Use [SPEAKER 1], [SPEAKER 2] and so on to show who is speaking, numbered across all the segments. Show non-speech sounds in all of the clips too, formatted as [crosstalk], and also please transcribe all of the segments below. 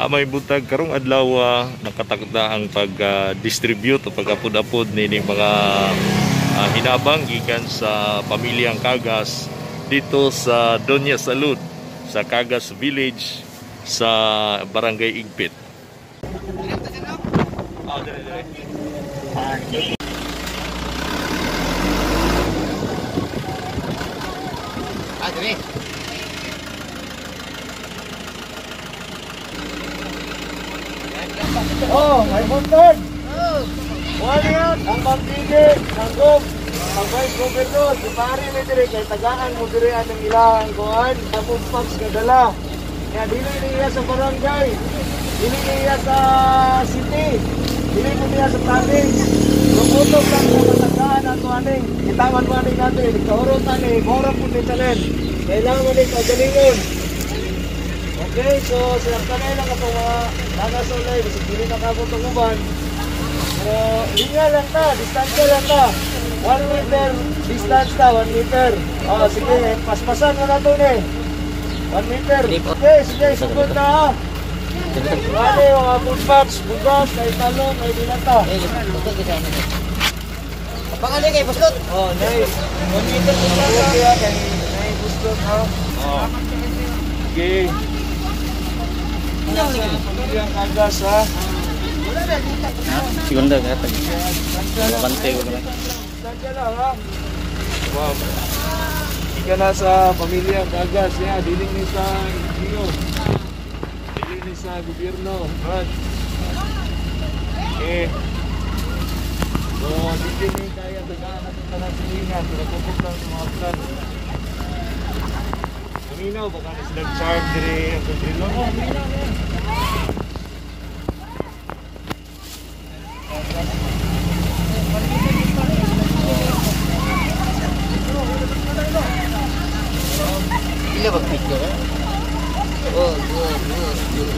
[SPEAKER 1] Ah, may butag karong adlaw ah, nakatakda ang pag-distribute o pag-apod-apod nining mga ah, hinabang gikan sa pamilyang Kagas dito sa Doña Salud sa Kagas Village sa Barangay Igpit. Ah, dire, dire.
[SPEAKER 2] Ah, dire.
[SPEAKER 3] Oh, may buntod. Wali yan, ang magpili, sanggop, ang vice governor, si pare ni dire, kay tagaan mo dire ang ilang kuhan, tapos pags kadala. Kaya dili niya sa barangay, dili niya sa city, dili mo niya sa province. Lumutok lang sa matagaan ang kuhaning, itawan mo aning natin, kaurutan ni, mora po ni Talen. Kailangan mo ni kagalingon. Okay, so silang kanay lang ako mga nagasulay, kasi dili nakabutong uban. Pero linya lang ta, distansya lang ta. 1 meter distance ta, 1 meter. Oh, sige, paspasan mo na to ni. 1 meter. Okay, sige, sugod na ha. Ano yung mga box, bugas, kay talong, kay binata.
[SPEAKER 2] Pangalan kay Buslot.
[SPEAKER 3] Oh, nice. 1 meter ta. Kaya kay Nay Bustot ha.
[SPEAKER 1] Oh.
[SPEAKER 3] Okay. tinggal lagi. Wow. Pamilya Kagas ya, diling ni sa NGO. Diling ni sa gobyerno. Brad. So, diling ni kaya tagaan natin sa nasilingan. Sa mga plan. Kuminaw, baka na sila charge dire ang kontrolo. Oh, kuminaw na yan.
[SPEAKER 2] Ila ba picture eh? Oh, good, good, good.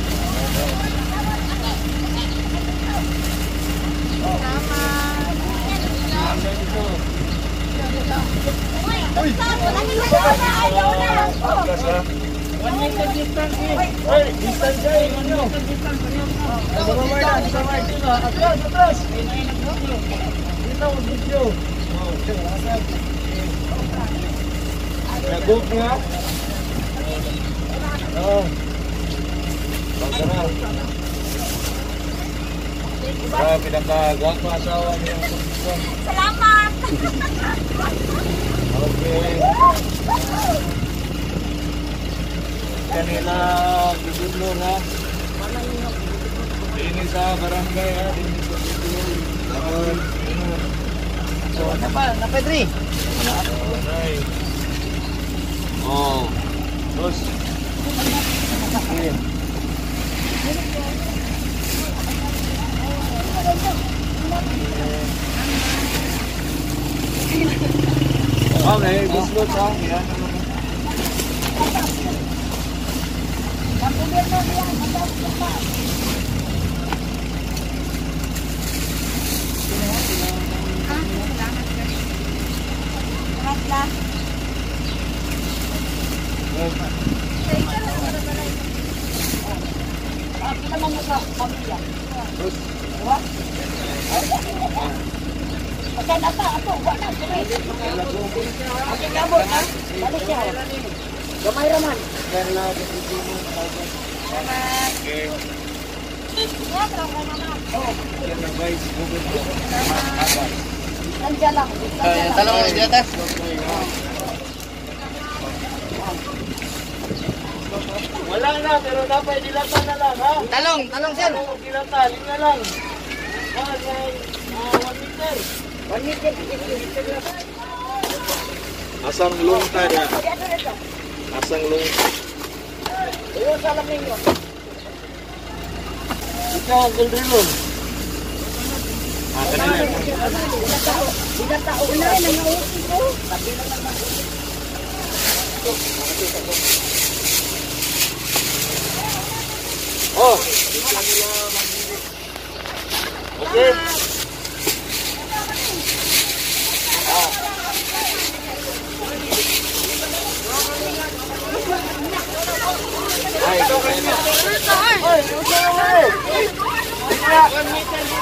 [SPEAKER 3] Gagas One meter Kita mau video.
[SPEAKER 4] Lagu. [laughs]
[SPEAKER 3] Oh. Kanila gubernur ha. Ini sa barangay ha. Ini sa gubernur.
[SPEAKER 2] So, napa, napa?
[SPEAKER 3] Alright. Oh. Terus. Okay. Ah, may gusto sa
[SPEAKER 4] Pakai apa? Apa buat nak? Pakai kabut kan? Balik siapa? Gamay raman.
[SPEAKER 3] Okay.
[SPEAKER 4] Yeah, tara ka naman.
[SPEAKER 3] Yan ang vice governor.
[SPEAKER 4] Nandiyan lang.
[SPEAKER 2] Talong mo dito.
[SPEAKER 3] Wala na, pero dapat dilata na lang ha.
[SPEAKER 2] Talong, talong sir.
[SPEAKER 3] Ano dilata, lina lang. Ah. Ah, one meter.
[SPEAKER 2] One meter.
[SPEAKER 3] Asang lungta niya. Asang lungta.
[SPEAKER 4] Ayun sa lamin nyo.
[SPEAKER 3] Ikaw ang galdrilon. Ah, kanina.
[SPEAKER 4] Binatao na, nangauti ko.
[SPEAKER 3] Oh. Okay. Ay, okay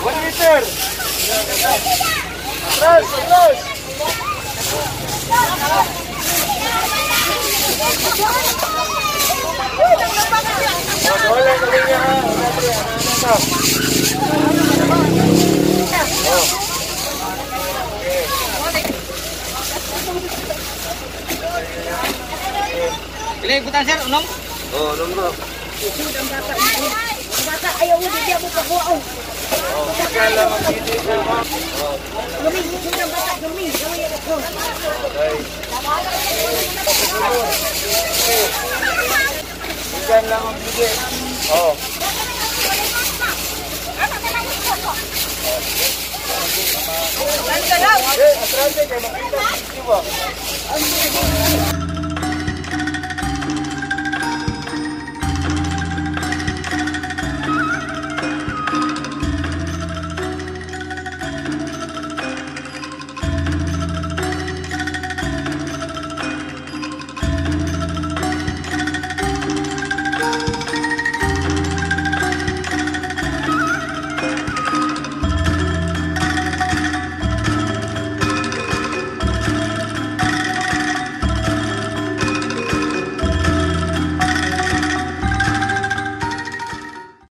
[SPEAKER 3] One meter. Atrás, atrás.
[SPEAKER 2] Ini ikutan share, Unong.
[SPEAKER 3] Oh,
[SPEAKER 4] Unong. Itu
[SPEAKER 3] dan batak. Batak, ayo, dia
[SPEAKER 4] buka buah. Ang ako.
[SPEAKER 3] Ikan lang ang bigay. Oh. Eh, atras eh, kaya makita. Di ba?